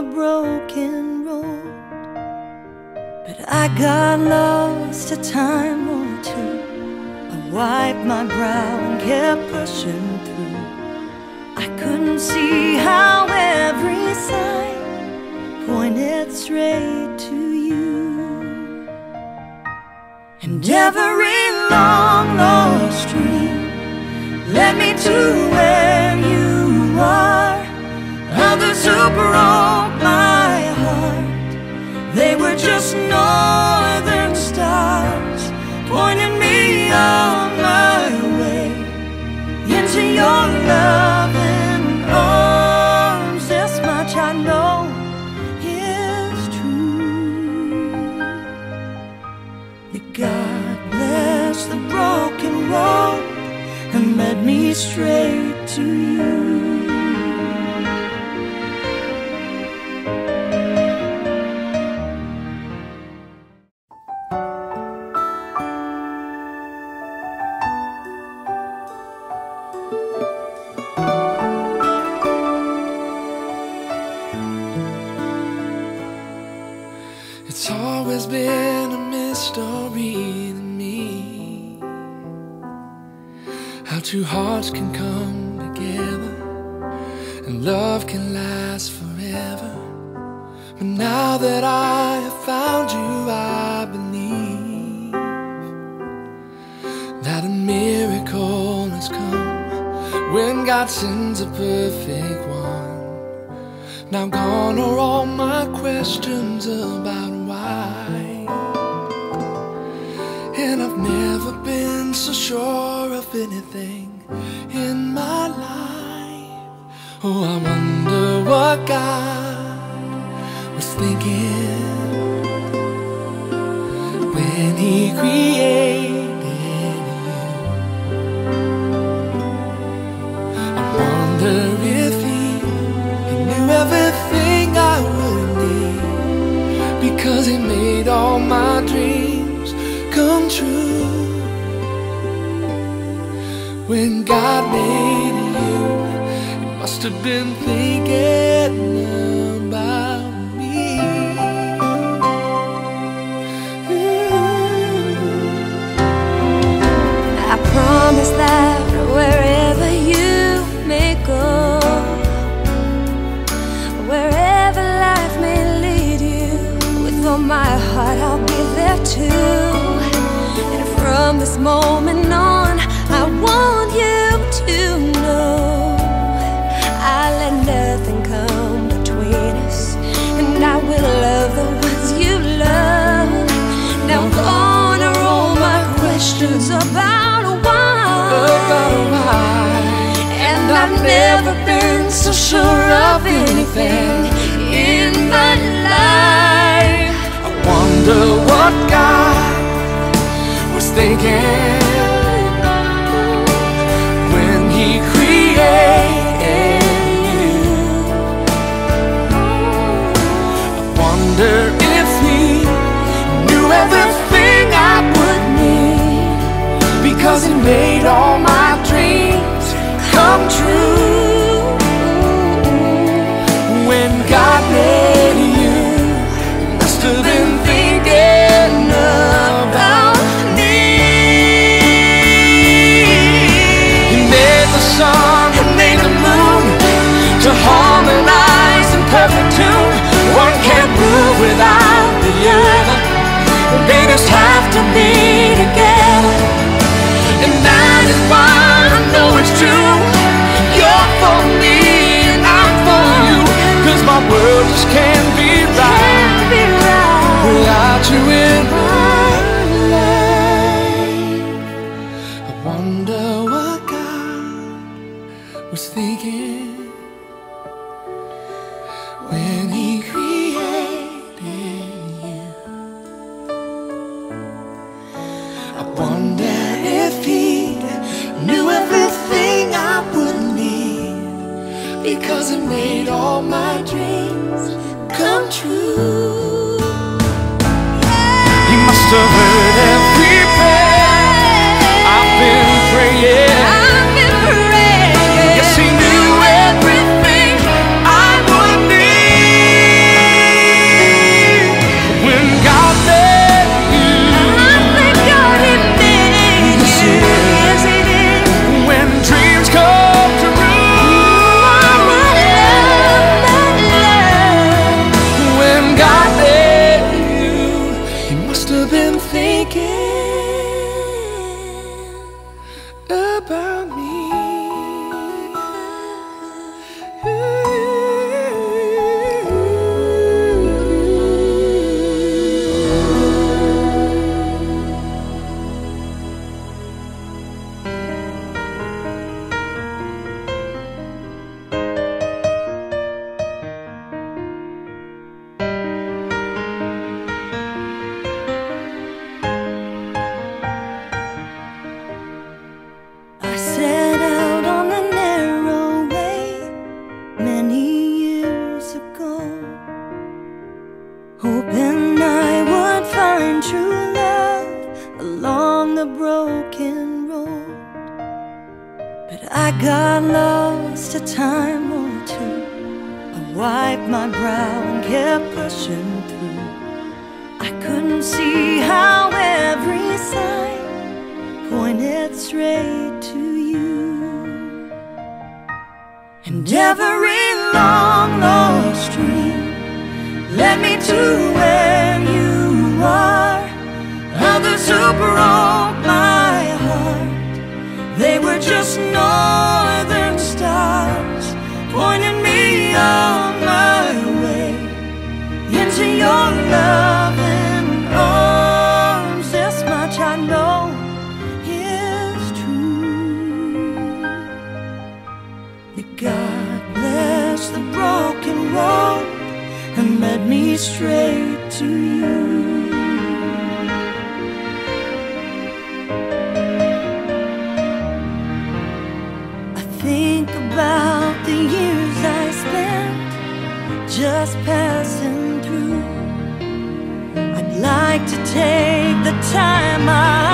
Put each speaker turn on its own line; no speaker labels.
the broken road. But I got lost a time or two. I wiped my brow and kept pushing through. I couldn't see how every sign pointed straight to you. And every long lost dream led me to where you are. Others who broke the broken road and led me straight to you.
Two hearts can come together and love can last forever. But now that I have found you, I believe that a miracle has come when God sends a perfect one. Now gone are all my questions about why. And I've never been so sure of anything in my life. Oh, I wonder what God was thinking when He created you. I wonder if He knew everything I would need because He made all my dreams come true. When God made you, He must have been thinking about me.
I promise that wherever you may go, wherever life may lead you, with all my heart I'll be there too. Moment on, I want you to know I let nothing come between us, and I will love the ones you love. Now gone are all my questions about why.
About why.
And I've never been so sure of anything in my life.
I wonder what God thinking when He created you. I wonder if He knew everything I would need because He made all my dreams come true. Be together. And that is why I know it's true. Because it made all my dreams come true. He must have heard every
about me. Lost a time or two, I wiped my brow and kept pushing through. I couldn't see how every sign pointed straight to you. And every long lost dream led me to where you are. Others who broke just passing through. I'd like to take the time I